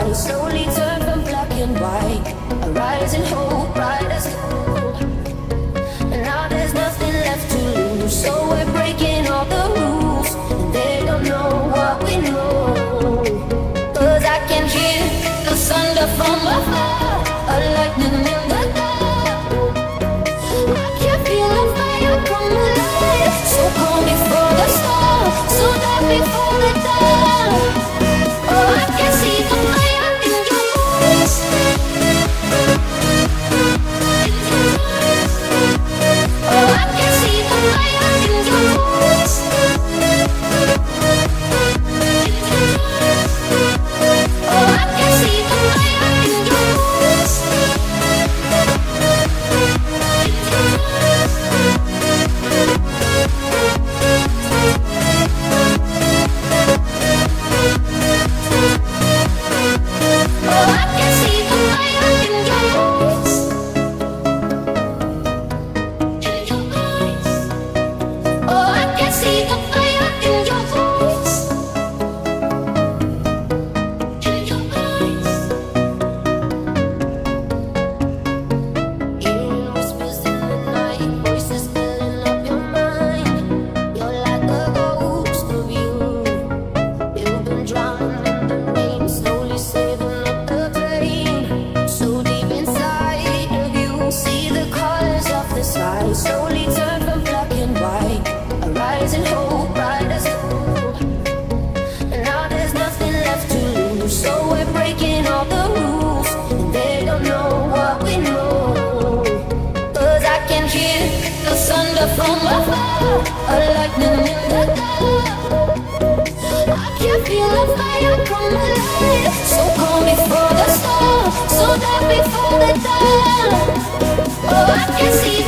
I slowly turn from black and white A rising hope, bright as gold And now there's nothing left to lose So we're breaking all the rules. They don't know what we know. Cause I can hear the thunder from above, A lightning in the dark. I can feel the fire come alive So call me for the storm, so let me before the storm, so dark before the dawn. Oh, I can see.